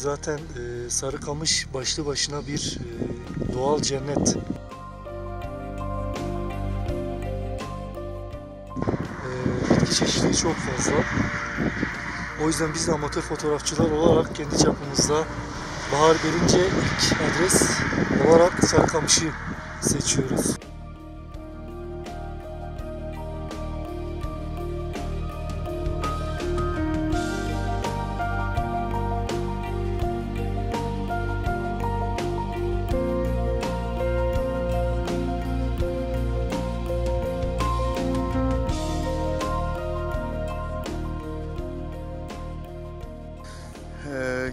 zaten e, Sarıkamış başlı başına bir e, doğal cennet. E, bitki çeşitliliği çok fazla. O yüzden biz de amatör fotoğrafçılar olarak kendi çapımızda bahar gelince ilk adres olarak Sarıkamış'ı seçiyoruz.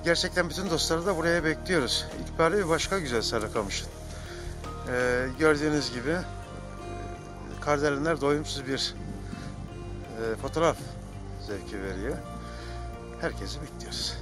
Gerçekten bütün dostları da buraya bekliyoruz. İkbali bir başka güzel Sarıkamış'ın. Ee, gördüğünüz gibi e, kardelenler doyumsuz bir e, fotoğraf zevki veriyor. Herkesi bekliyoruz.